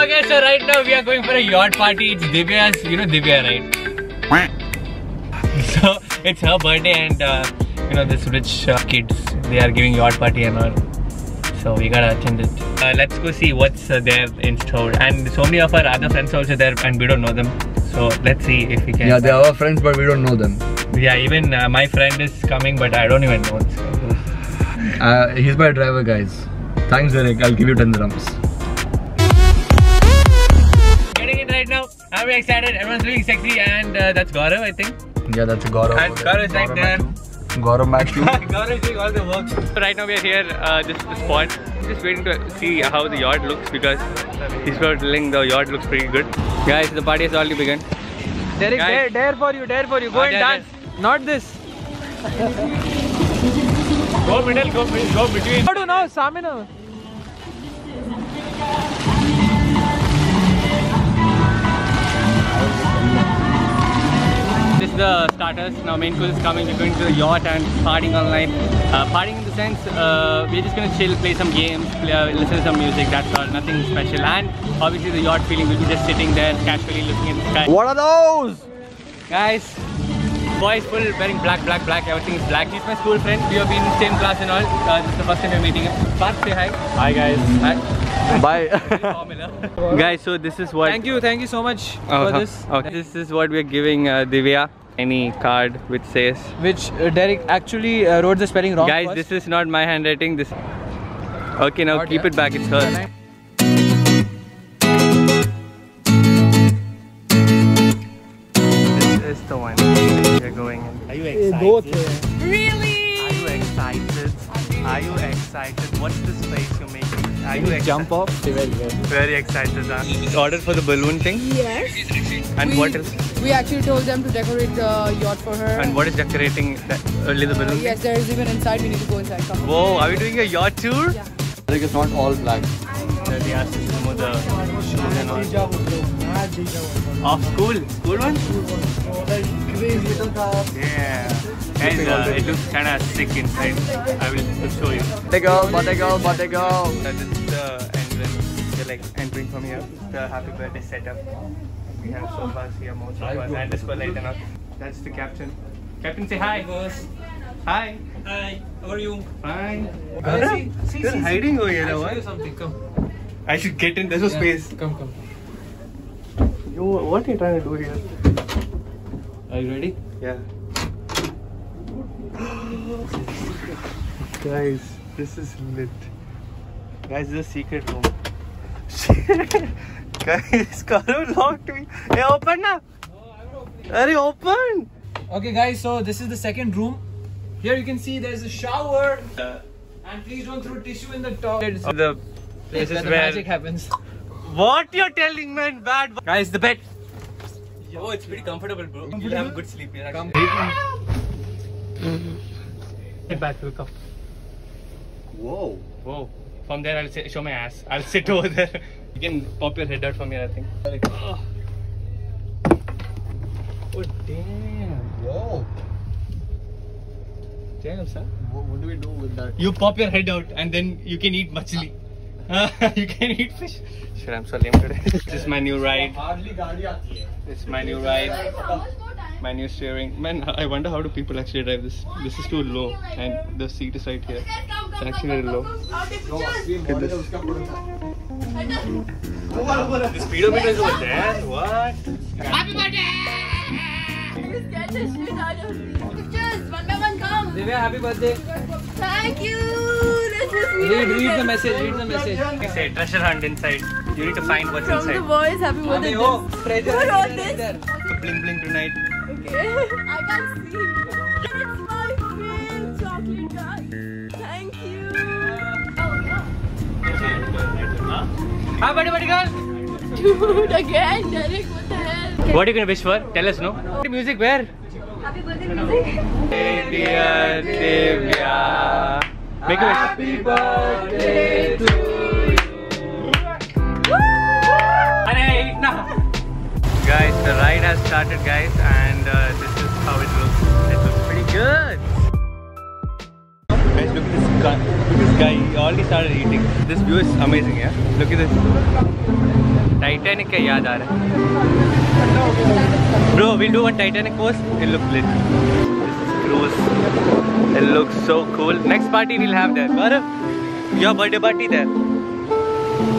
Okay, so right now we are going for a yacht party. It's Divya's, you know Divya, right? So it's her birthday and uh, you know this rich uh, kids, they are giving yacht party and all. So we gotta attend it. Uh, let's go see what's uh, there in store. And so many of our other friends also there and we don't know them. So let's see if we can. Yeah, they are our friends, but we don't know them. Yeah, even uh, my friend is coming, but I don't even know. So, Uh, he's my driver, guys. Thanks, Derick. I'll give you 10 dirhams. I'm very excited. Everyone's looking sexy, and uh, that's Gaurav, I think. Yeah, that's Gaurav. And Gaurav is right there. Gaurav Matthew. Gaurav is doing all the work. So right now we are here, uh, this the spot. Just waiting to see how the yacht looks because he's telling the yacht looks pretty good. Guys, the party has already begun. Derick, Guys. dare, dare for you, dare for you. Go Ah, and dare, dance. Not this. Go middle, go, go between. How do now, Samina? The starters. Now main course is coming. We're going to the yacht and partying all night. Uh, partying in the sense, uh, we're just gonna chill, play some games, play, uh, listen to some music. That's all. Nothing special. And obviously the yacht feeling. We'll be just sitting there, casually looking at the sky. what are those? Guys, Boys is full wearing black, black, black. Everything is black. He's my school friend. We have been in the same class and all. Uh, this is the first time we're meeting him. Parth, say hi. Hi guys. Hi. Bye. guys, so this is what. Thank you, thank you so much Oh, for this. Okay. This is what we're giving uh, Divya. Any card which says. Which uh, Derick actually uh, wrote the spelling wrong. Guys, first. this is not my handwriting. This. Okay, now Not keep yet. it back. It's hers. This is the one we're going in. Are you excited? Really? Are you excited? Are you excited? What's this face you're making? Are you excited? Jump off. Very excited, huh? Ordered for the balloon thing. Yes. And we, what else? We actually told them to decorate the yacht for her. And what is decorating that only the balloon? yes, there is even inside. We need to go inside. Come. Whoa, are we doing a yacht tour? Yeah. Derick is not all black. They asked us to remove the shoes and all. Off school? School one? Yeah. And uh, it looks kinda sick inside. I will show you. Body girl, body girl, body girl. Uh, this is the entrance. You're like entering from here. The happy birthday setup. We have so sofas here, more sofas, and this light and all. That's the captain. Captain, say hi. Hi. Hi. How are you? Fine. see, see, You're see, hiding over here. I'll show you something. Come. I should get in. There's no space. Come, come. Yo, what are you trying to do here? Are you ready? Yeah. Guys, this is lit. Guys, this is a secret room. Guys, Karu locked me. Hey, open now. Hurry, open. Okay, guys. So this is the second room. Here you can see there's a shower. And please don't throw tissue in the toilet. The place where the where. magic happens. What you're telling, man? Bad. Guys, the bed. Yo, it's pretty comfortable, bro. You'll have a good sleep here. Come. Get back, look up. Whoa. Whoa. From there, I'll sit, show my ass. I'll sit over there. You can pop your head out from here, I think. Oh, oh damn. Whoa. Damn, sir. What, what do we do with that? You pop your head out and then you can eat machli. you can eat fish. Sure, I'm so limited. this is my new ride. This is my new ride. My new steering. Man, I wonder how do people actually drive this. This is too low, and the seat is right here. It's actually very low. Look at this. The speedometer is over there. What? Happy birthday! You the shit out of me. Pictures, one by one, come. Divya, happy birthday. Thank you. That's so. Read, read the message. Read the message. They say treasure hunt inside. You need to find what's From the boys, happy birthday. Oh, treasure. Who wrote is this? So bling bling tonight. Okay. I can't see. It's my favorite chocolate guy. Thank you. Hi, buddy, buddy, girl. Dude, again, Derick, what the hell? What are you gonna wish for? Tell us, no? Music where? Happy birthday, music. Hey, dear Divya. Make it Happy birthday to you. guys, the ride has started, guys, and uh, this is how it looks. It looks pretty good. Guys, look at this guy. Look at this guy. He already started eating. This view is amazing, yeah. Look at this. Titanic ka yaad aa. Bro, we'll do one Titanic pose. It looks lit. Cruise. It looks so cool. Next party we'll have there. Gaurav, your birthday party there.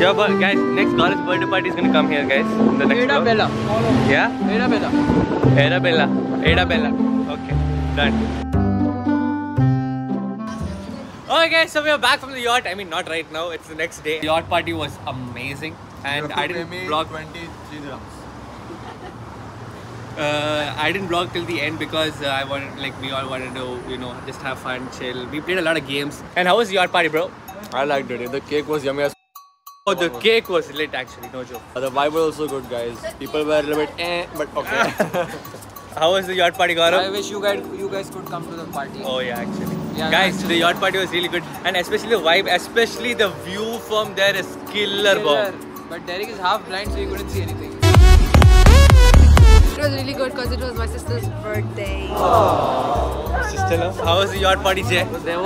Your guys, next Gaurav's birthday party is gonna come here, guys. In the next Ada vlog. Bella. Yeah? Ada Bella. Ada Bella. Ada Bella. Okay, done. Okay, guys, so we are back from the yacht. I mean, not right now. It's the next day. The yacht party was amazing, and I didn't vlog. 23 dirhams. Uh, I didn't vlog till the end because uh, I wanted, like, we all wanted to, you know, just have fun, chill. We played a lot of games. And how was your party, bro? I liked it. The cake was yummy as Oh, the cake was lit, actually. No joke. The vibe was also good, guys. People were a little bit eh, but okay. How was the yacht party, Gaurav? I wish you guys you guys could come to the party. Oh yeah, actually. Yeah, Guys, actually. the yacht party was really good, and especially the vibe, especially the view from there is killer, Killer. bomb. But Derick is half blind, so he couldn't see anything. It was really good because it was my sister's birthday. Sister, love. how was the yacht party, Jay? There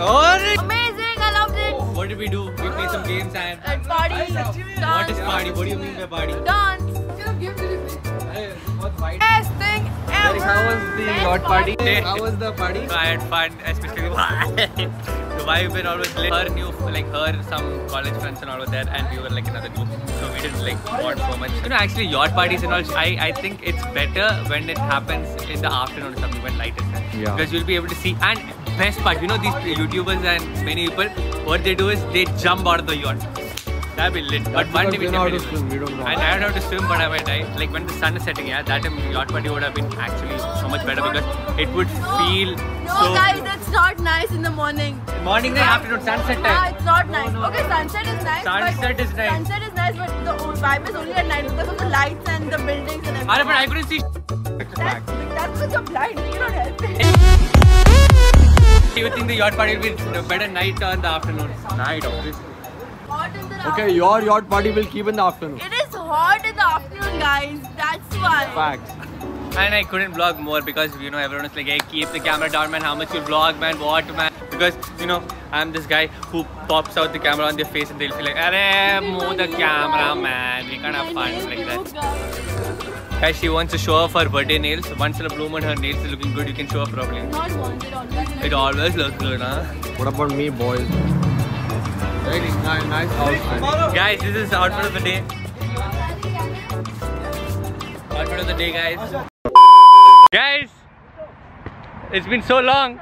Oh, Amazing, I loved it. what did we do? We played some games and. At party, dance, What is party? What do you mean by party? dance. Best thing ever. How was the Best yacht party? party. How was the party? I had fun, especially the vibe and all was lit. Her new, like her, some college friends and all were there, and we were like another group, so we didn't like want so much. You know, actually, yacht parties and all, I, I think it's better when it happens in the afternoon or something when light is there. Yeah. Because you'll be able to see. And best part, you know, these YouTubers and many people, what they do is they jump out of the yacht. That'd be lit. But one day we we know how to swim. We don't know. I learned how to swim, but I might die. Like when the sun is setting, yeah, that time yacht party would have been actually so much better because it would feel No, so. guys, it's not nice in the morning. Morning and afternoon, sunset Nah, time. it's not nice. Okay, sunset is nice. Sunset is nice. Sunset is nice, but the o- vibe is only at night because of the lights and the buildings and everything. Alright, but I couldn't see. That's, that's because you're blind. You cannot help it. Do you think the yacht party will be the better night or the afternoon? Night, obviously. Hot in the Okay, afternoon. your yacht party will keep in the afternoon. It is hot in the afternoon, guys. That's why. Facts. And I couldn't vlog more because you know everyone was like, "Hey, keep the camera down, man. How much you vlog, man? What, man?" Because you know I'm this guy who pops out the camera on their face and they'll feel like, "Arey, move the camera, man. We can't have fun like that." Guys, she wants to show off her birthday nails. Once in a blue moon, her nails are looking good. You can show off properly. Not wanted always. It always looks good, huh? What about me, boys? Very nice, nice outfit. Guys, this is the outfit of the day. Outfit of the day, guys. Guys, it's been so long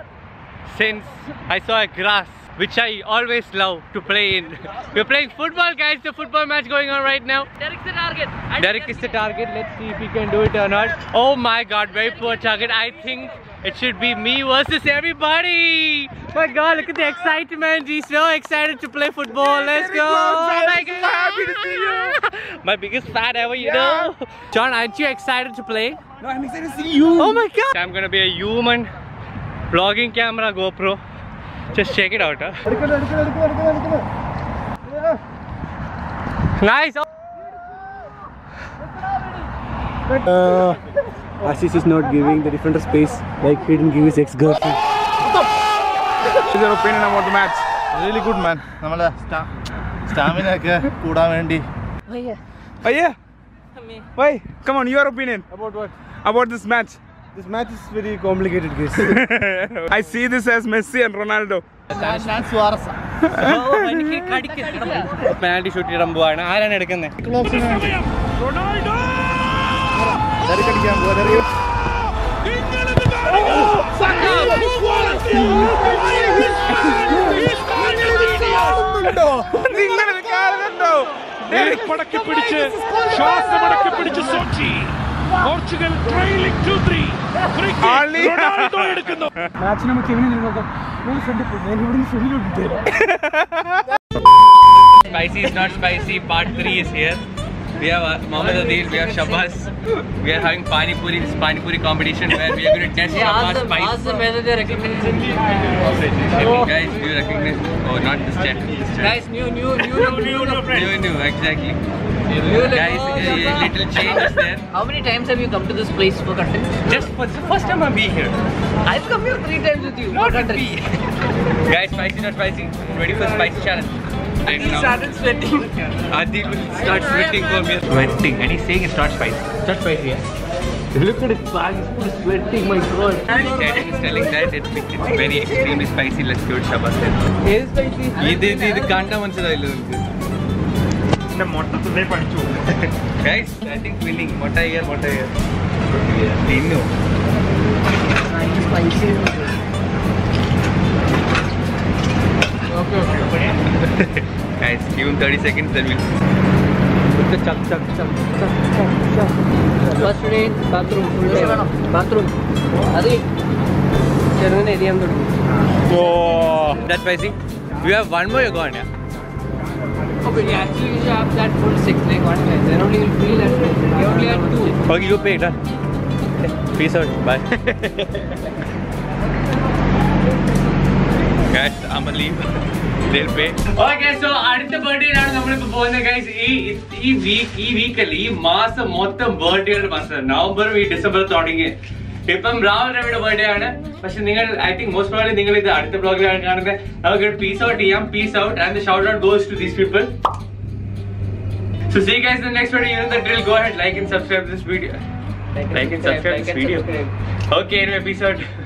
since I saw a grass, which I always love to play in. We're playing football, guys. The football match going on right now. Derick's the target. Derick is the target. Let's see if he can do it or not. Oh my god, very poor target. I think it should be me versus everybody. My god, look at the excitement. He's so excited to play football. Let's go. Oh my. So happy to see you. My biggest fan ever, you know. John, aren't you excited to play? No, I'm excited to see you. Oh my god. I'm gonna be a human vlogging camera GoPro. Just check it out, huh? Nice. Uh, Ashish is not giving the defender space like he didn't give his ex-girlfriend. What's your opinion about the match? Really good man. നമ്മളെ stamina ഒക്കെ കൂടാൻ വേണ്ടി Oh yeah. Why? Come on, your opinion About what? about this match. This match is very complicated guys. I see this as Messi and Ronaldo. Penalty shoot ഇടാൻ പോവാണ് ആരാണ് എടുക്കുന്നത് തെറിക്കടിക്കാൻ പോവാ തെറി നിങ്ങളത് കാണുന്നുണ്ടോ പടക്കി പിടിച്ച് ശ്വാസമടക്കി പിടിച്ച് Sochi Portugal trailing two three. എടുക്കുന്നു. മാച്ചിനെ മുഖ്യമന്ത്രി നോക്കാം Spicy is not spicy, part 3 is here. We have uh, Mohammed Adil, we have Shabazz. We are having Pani Puri, this Pani Puri competition where we are going to test yeah, Shabazz spice. whether they recognize Guys, do you recognize? Oh, not this chat. Guys, new, new, new, new, new, New, new, exactly. Guys, a little change is there. How many times have you come to this place for content? Just for the first time I'm being here. I've come here three times with you. Not me. Guys, spicy, not spicy. Ready for spicy challenge? right he now. started sweating. Adil will start sweating from here. Sweating and he's saying it starts spicy. Start spicy, yeah? Look at his bag, he's sweating, my god. He's telling, he's telling that it's, it's very extremely spicy. Let's give it Shabas then. It is spicy. This is the Kanda Mansadailu. Guys, I think winning. Mota here, mota here. Dinu. Spicy. Guys, tune 30 seconds then we'll... With the chug chug chug chug chug chug. First day, bathroom. Bathroom. Adi. Cherun ADM to Whoa. That's spicy. We have one more, you're gone, yeah? Okay, actually you should have that full six, like one guy. Then only you'll feel that. You only had two. Okay, you pay, done. Peace out. Bye. Guys, I'm gonna leave. They'll pay. Okay, so അടുത്ത ബർത്ത്ഡേയിലാണ് നമ്മളിപ്പോ പോകുന്നത് guys ഈ ഈ week ഈ week അല്ല ഈ മാസം മൊത്തം ബർത്ത്ഡേയുടെ മാസം നവംബർ ഈ ഡിസംബർ തുടങ്ങി ഇപ്പം രാഹുൽ രവിയുടെ ബർത്ത്ഡേ ആണ് പക്ഷെ നിങ്ങൾ ഐ തിങ്ക് മോസ്റ്റ് പ്രോബ്ലി നിങ്ങൾ ഇത് അടുത്ത ബ്ലോഗിലാണ് കാണുന്നത് നമുക്ക് പീസ് ഔട്ട് ചെയ്യാം peace out and shout out goes to these people So see you guys in the next video. You know the drill. Go ahead, like and subscribe to this video. Like and subscribe to this video. Okay, anyway, peace out. Go wish.